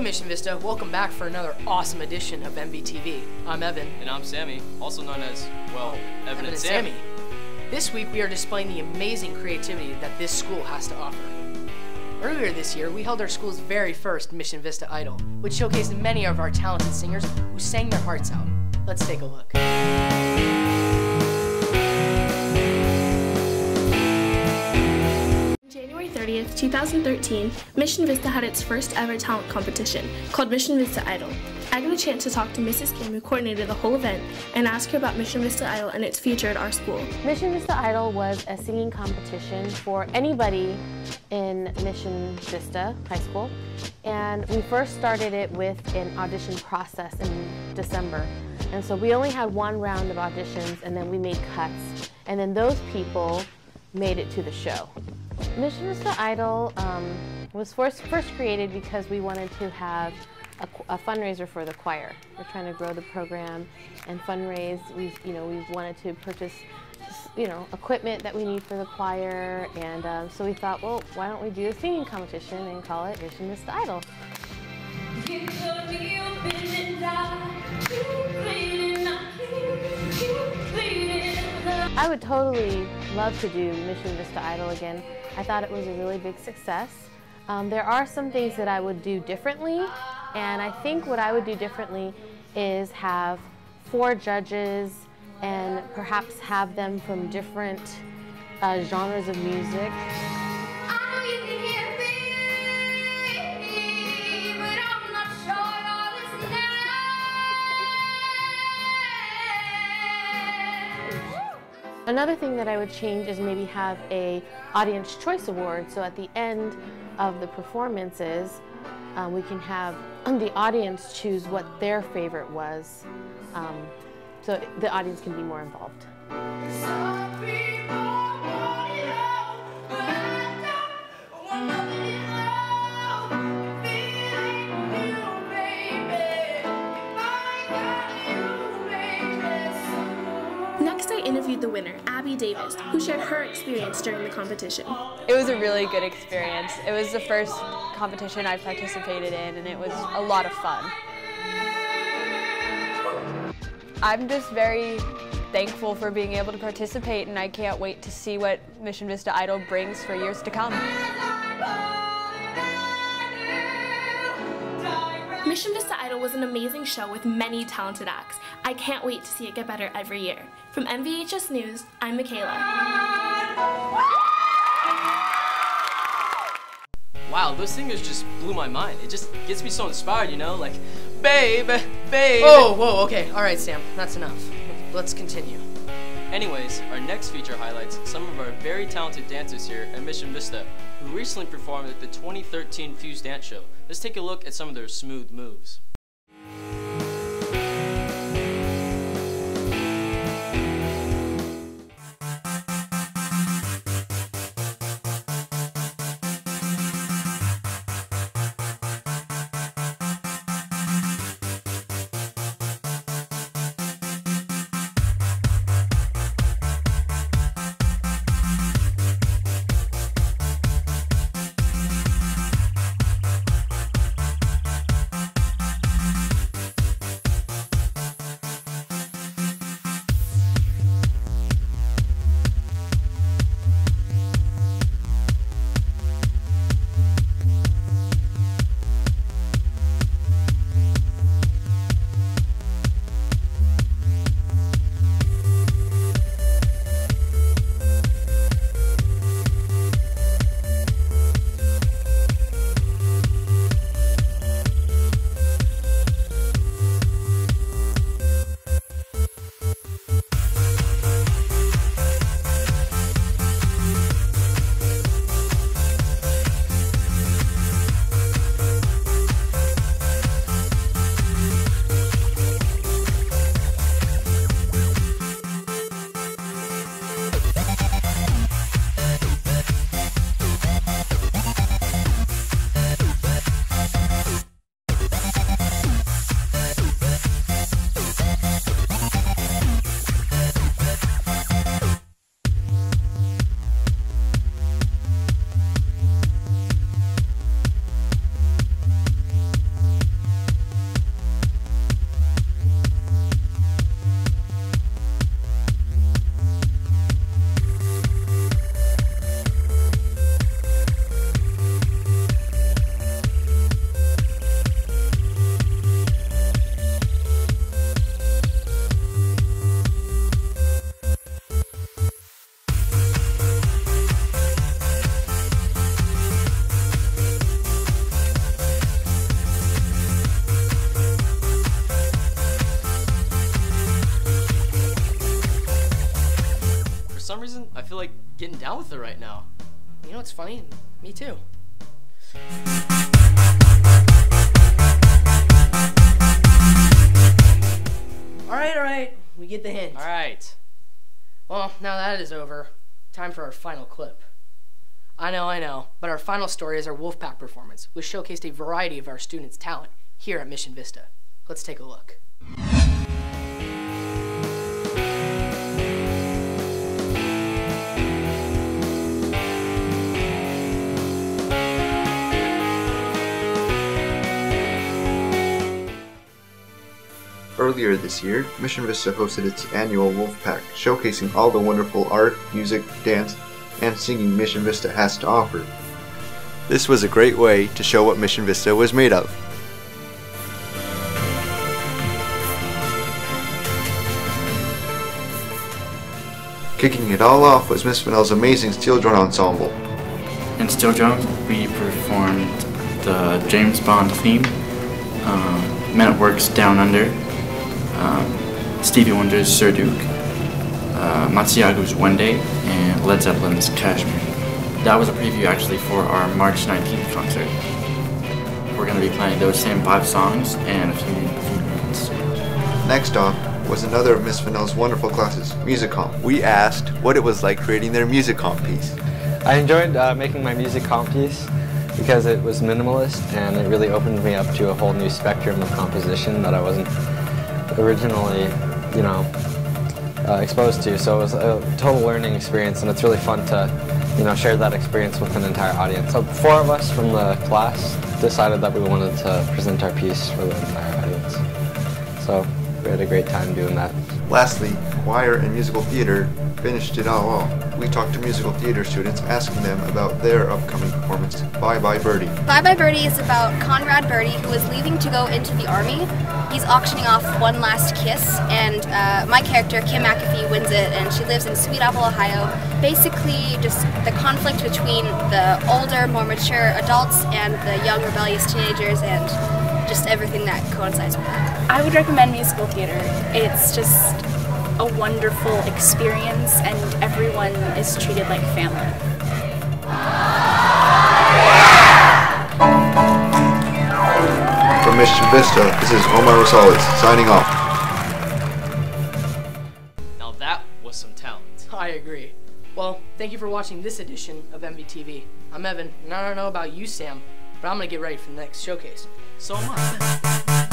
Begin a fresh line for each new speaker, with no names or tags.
Hey Mission Vista, welcome back for another awesome edition of MVTV. I'm Evan.
And I'm Sammy, also known as, well, oh, Evan,
Evan
and Sammy.
This week we are displaying the amazing creativity that this school has to offer. Earlier this year, we held our school's very first Mission Vista Idol, which showcased many of our talented singers who sang their hearts out. Let's take a look.
30th, 2013, Mission Vista had its first ever talent competition called Mission Vista Idol. I got a chance to talk to Mrs. Kim, who coordinated the whole event, and ask her about Mission Vista Idol and its future at our school.
Mission Vista Idol was a singing competition for anybody in Mission Vista High School. And we first started it with an audition process in December. And so we only had one round of auditions and then we made cuts. And then those people made it to the show. Mission Vista Idol um, was first, first created because we wanted to have a, a, fundraiser for the choir. We're trying to grow the program and fundraise. We, you know, we wanted to purchase, you know, equipment that we need for the choir, and um, so we thought, well, why don't we do a singing competition and call it Mission Vista Idol? I would totally love to do Mission Vista Idol again. I thought it was a really big success. Um, there are some things that I would do differently, and I think what I would do differently is have four judges and perhaps have them from different uh, genres of music. Another thing that I would change is maybe have a audience choice award. So at the end of the performances, um, we can have the audience choose what their favorite was. Um, so the audience can be more involved.
Davis, who shared her experience during the competition.
It was a really good experience. It was the first competition I participated in, and it was a lot of fun. I'm just very thankful for being able to participate, and I can't wait to see what Mission Vista Idol brings for years to come.
Mission Vista Idol was an amazing show with many talented acts. I can't wait to see it get better every year. From MVHS News, I'm Michaela.
Wow, those singers just blew my mind. It just gets me so inspired, you know? Like, babe, babe.
Whoa, whoa, okay. All right, Sam, that's enough. Let's continue.
Anyways, our next feature highlights some of our very talented dancers here at Mission Vista, who recently performed at the 2013 Fuse Dance Show. Let's take a look at some of their smooth moves. Feel like getting down with it right now.
You know what's funny? Me too. Alright, alright. We get the hint.
All right.
Well, now that is over, time for our final clip. I know, I know, but our final story is our Wolfpack performance, which showcased a variety of our students' talent here at Mission Vista. Let's take a look.
Earlier this year, Mission Vista hosted its annual Wolfpack, showcasing all the wonderful art, music, dance, and singing Mission Vista has to offer. This was a great way to show what Mission Vista was made of. Kicking it all off was Miss Fennell's amazing steel drum ensemble.
In Steel Drum, we performed the James Bond theme, um, Men at Work's Down Under, um, Stevie Wonder's Sir Duke, uh, Matisyahu's One Day, and Led Zeppelin's Kashmir. That was a preview actually for our March 19th concert. We're going to be playing those same five songs and a few, a few minutes.
Next off was another of Miss Fennell's wonderful classes, Music Comp. We asked what it was like creating their Music Comp piece.
I enjoyed uh, making my music comp piece because it was minimalist and it really opened me up to a whole new spectrum of composition that I wasn't originally, you know, uh, exposed to. So it was a total learning experience and it's really fun to, you know, share that experience with an entire audience. So four of us from the class decided that we wanted to present our piece for the entire audience. So we had a great time doing that.
Lastly, choir and musical theater finished it all off. We talked to musical theater students asking them about their upcoming performance, Bye Bye Birdie.
Bye Bye Birdie is about Conrad Birdie, who is leaving to go into the army. He's auctioning off one last kiss, and uh, my character, Kim McAfee, wins it, and she lives in Sweet Apple, Ohio. Basically, just the conflict between the older, more mature adults and the young, rebellious teenagers, and just everything that coincides with that.
I would recommend musical theater. It's just a wonderful experience, and everyone is treated like family.
From Mission Vista, this is Omar Rosales signing off.
Now that was some talent.
I agree. Well, thank you for watching this edition of MVTV. I'm Evan, and I don't know about you, Sam, but I'm gonna get ready for the next showcase.
So I.